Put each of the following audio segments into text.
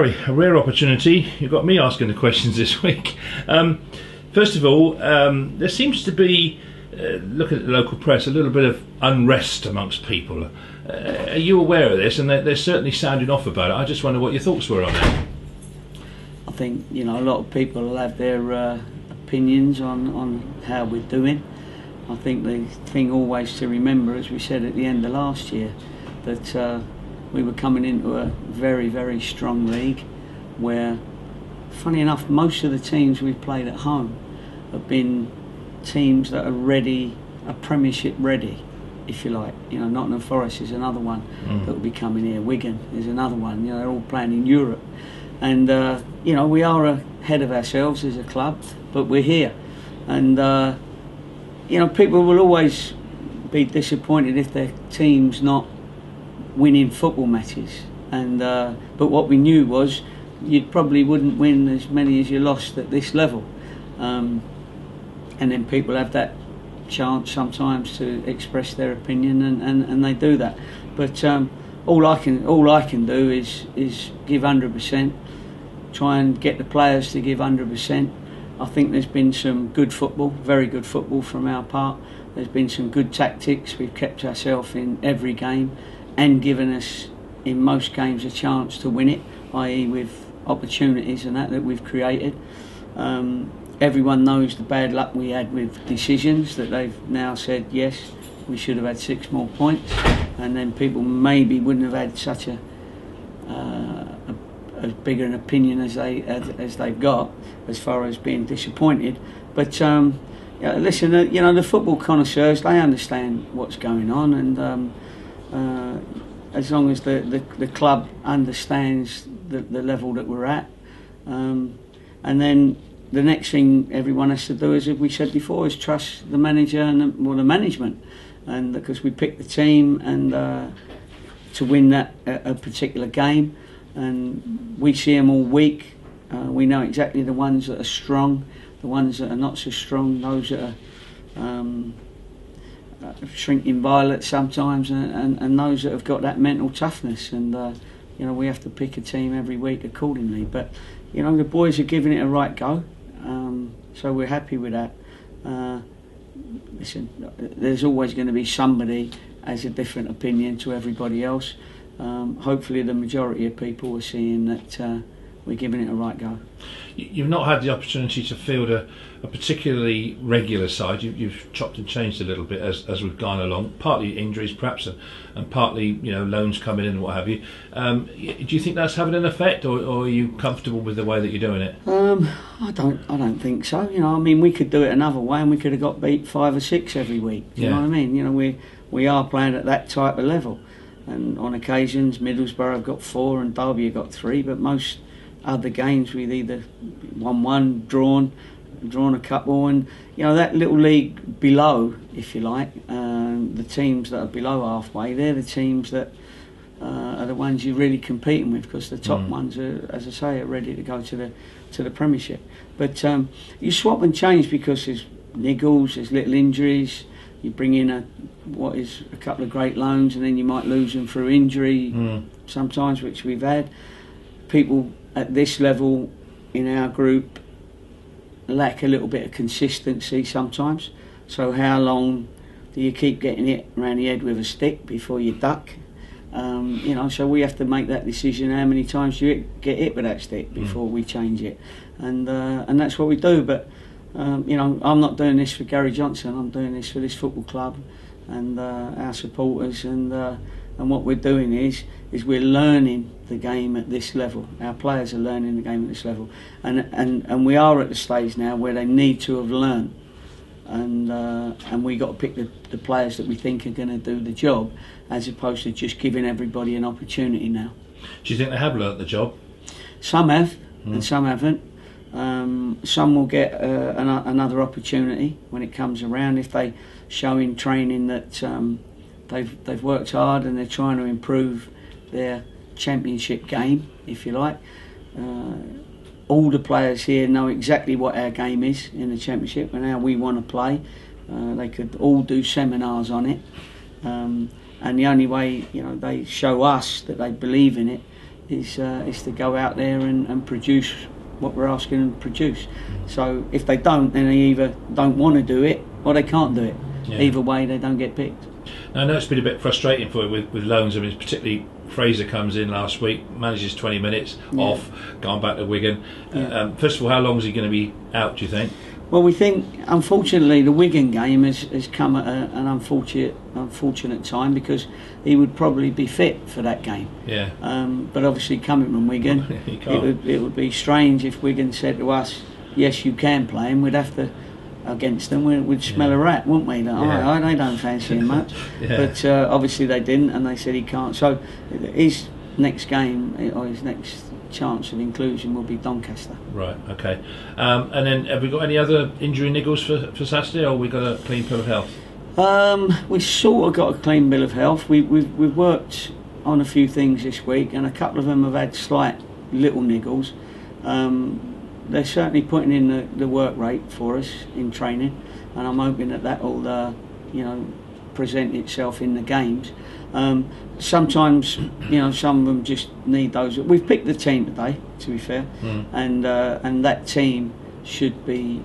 Gary, a rare opportunity. You've got me asking the questions this week. Um, first of all, um, there seems to be, uh, looking at the local press, a little bit of unrest amongst people. Uh, are you aware of this? And they're, they're, certainly sounding off about it. I just wonder what your thoughts were on it. I think you know a lot of people have their uh, opinions on, on how we're doing. I think the thing always to remember, as we said at the end of last year, that uh, we were coming into a very, very strong league where, funny enough, most of the teams we've played at home have been teams that are ready, a Premiership ready, if you like. You know, Nottingham Forest is another one mm. that will be coming here. Wigan is another one. You know, they're all playing in Europe, and uh, you know we are ahead of ourselves as a club, but we're here, and uh, you know people will always be disappointed if their team's not winning football matches. And uh, but what we knew was you probably wouldn't win as many as you lost at this level. Um, and then people have that chance sometimes to express their opinion, and, and, and they do that. But um, all I can all I can do is is give hundred percent. Try and get the players to give hundred percent. I think there's been some good football, very good football from our part. There's been some good tactics. We've kept ourselves in every game and given us in most games a chance to win it, i.e., with opportunities and that that we've created. Um, everyone knows the bad luck we had with decisions that they've now said yes, we should have had six more points, and then people maybe wouldn't have had such a, uh, a as an opinion as they as, as, they've got as far as being disappointed. But um, yeah, listen, uh, you know the football connoisseurs they understand what's going on and. Um, uh, as long as the, the, the, club understands the, the level that we're at. Um, and then the next thing everyone has to do, is, as we said before, is trust the manager and the, well, the management. And because we picked the team and uh, to win that a, a, particular game, and we see them all week. Uh, we know exactly the ones that are strong, the ones that are not so strong, those that are um, shrinking violet sometimes, and, and, and, those that have got that mental toughness. And uh, you know, we have to pick a team every week accordingly. But you know, the boys are giving it a right go, um, so we're happy with that. Uh, listen, there's always going to be somebody has a different opinion to everybody else. Um, hopefully, the majority of people are seeing that uh, we're giving it a right go. You've not had the opportunity to field a, a particularly regular side. You, have chopped and changed a little bit as, as we've gone along. Partly injuries, perhaps, and, and partly you know loans coming in and what have you. Um, do you think that's having an effect, or, or, are you comfortable with the way that you're doing it? Um, I don't. I don't think so. You know, I mean, we could do it another way, and we could have got beat five or six every week. You yeah. know what I mean? You know, we we are playing at that type of level. And on occasions, Middlesbrough have got four and Derby have got three, but most other games we've either one-one, drawn, drawn a couple, and you know that little league below, if you like, um, the teams that are below halfway, they're the teams that uh, are the ones you're really competing with because the top mm. ones are, as I say, are ready to go to the to the Premiership. But um, you swap and change because there's niggles, there's little injuries. You bring in a what is a couple of great loans, and then you might lose them through injury mm. sometimes, which we've had. People at this level in our group lack a little bit of consistency sometimes. So how long do you keep getting it around the head with a stick before you duck? Um, you know, so we have to make that decision. How many times do you get hit with that stick hmm. before mm. we change it, and uh, and that's what we do. But um, you know, I'm not doing this for Gary Johnson. I'm doing this for this football club and uh, our supporters, and uh, and what we're doing is is we're learning the game at this level. Our players are learning the game at this level, and and, and we are at the stage now where they need to have learned, and uh, and we got to pick the, the players that we think are going to do the job, as opposed to just giving everybody an opportunity now. Do you think they have learnt the job? Some have, mm. and some haven't. Um, some will get uh, an, another opportunity when it comes around if they show in training that um, they've they've worked hard and they're trying to improve their championship game, if you like. Uh, all the players here know exactly what our game is in the championship and how we want to play. Uh, they could all do seminars on it, um, and the only way you know they show us that they believe in it is uh, is to go out there and, and produce what we're asking them to produce. So if they don't, then they either don't want to do it or they can't do it. Yeah. Either way, they don't get picked. Now, I know it's been a bit frustrating for you with, with loans. I mean, particularly Fraser comes in last week, manages 20 minutes Yeah. off, gone back to Wigan. Yeah. Uh, um, first of all, how long is he going to be out, do you think? Well, we think, unfortunately, the Wigan game has, has come at a, an unfortunate unfortunate time because he would probably be fit for that game. Yeah. Um, but obviously, coming from Wigan, it would, it would be strange if Wigan said to us, "Yes, you can play him." We'd have to against them. We'd, we'd smell a rat, wouldn't we? Like, Yeah. "Oh, they don't fancy him much. Yeah. But uh, obviously, they didn't, and they said he can't. So his next game or his next chance of inclusion will be Doncaster. Right, okay. Um, and then have we got any other injury niggles for, for Saturday, or we got a clean bill of health? Um, we've sort of got a clean bill of health. We, we've, we've worked on a few things this week, and a couple of them have had slight little niggles. Um, they're certainly putting in the, the work rate for us in training, and I'm hoping that that will, uh, you know, present itself in the games. Um, sometimes, you know, some of them just need those. We've picked the team today, to be fair, Mm. and uh, and that team should be,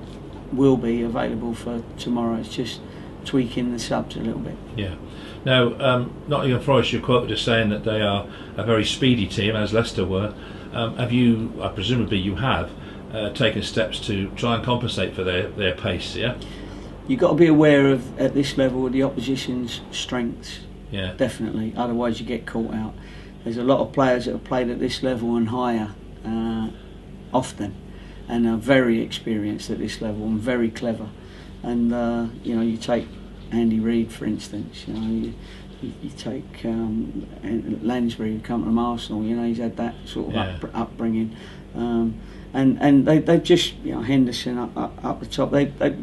will be available for tomorrow. It's just tweaking the subs a little bit. Yeah. Now, um, Nottingham Forest, you're quoted as saying that they are a very speedy team, as Leicester were. Um, have you, uh, presumably you have, uh, taken steps to try and compensate for their, their pace, yeah? You've got to be aware of at this level of the opposition's strengths, Yeah. definitely. Otherwise, you get caught out. There's a lot of players that have played at this level and higher uh, often, and are very experienced at this level and very clever. And uh, you know, you take Andy Reid for instance. You know, you, you, you take um, Lansbury, who come from Arsenal. You know, he's had that sort of Yeah. up, upbringing. Um, and and they they've just you know Henderson up up, up the top. They they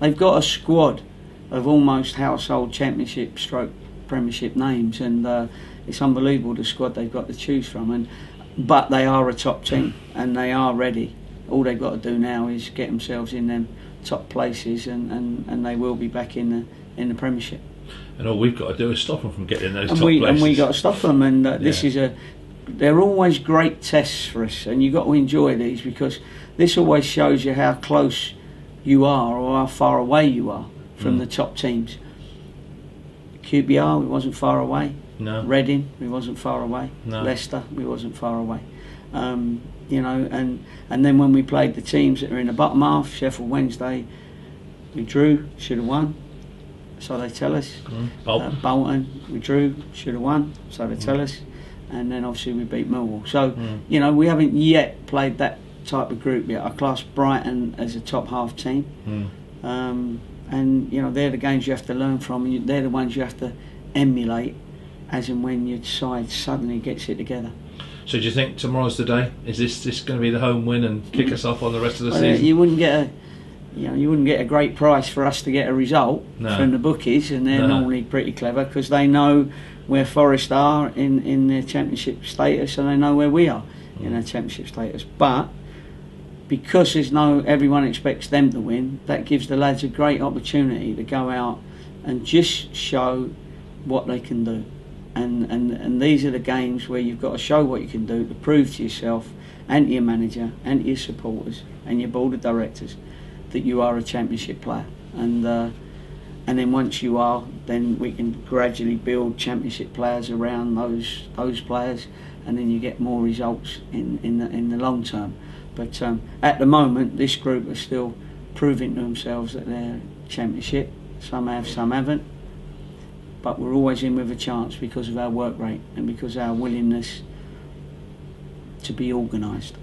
they've got a squad of almost household championship stroke premiership names, and uh, it's unbelievable the squad they've got to choose from. And but they are a top team, and they are ready. All they've got to do now is get themselves in them top places, and, and, and they will be back in the in the premiership. And all we've got to do is stop them from getting those And top we places. and we got to stop them. And uh, this is a they're always great tests for us, and you've got to enjoy these because this always shows you how close you are or how far away you are from Mm. the top teams. QPR, we wasn't far away. No. Reading, we wasn't far away. No. Leicester, we wasn't far away. Um, you know, and and then when we played the teams that are in the bottom half, Sheffield Wednesday, we drew, should have won. So they tell us. Mm. Oh, Uh, Bolton, we drew, should have won. So they tell us. And then obviously we beat Millwall. So Mm. you know we haven't yet played that type of group yet. I class Brighton as a top half team. mm. Um, and you know they're the games you have to learn from, and they're the ones you have to emulate, as and when your side suddenly gets it together. So do you think tomorrow's the day? Is this this going to be the home win and kick us off on the rest of the Well, season? you wouldn't get a, you know, you wouldn't get a great price for us to get a result No. from the bookies, and they're No. normally pretty clever because they know where Forest are in in their championship status, and they know where we are in Mm. our championship status. But because there's no everyone expects them to win, that gives the lads a great opportunity to go out and just show what they can do. And, and and these are the games where you've got to show what you can do to prove to yourself and to your manager and to your supporters and your board of directors that you are a championship player. And uh, and then once you are, then we can gradually build championship players around those those players, and then you get more results in in the in the long term. But um, at the moment, this group are still proving to themselves that they're championship. Some have, some haven't. But we're always in with a chance because of our work rate and because our willingness to be organised.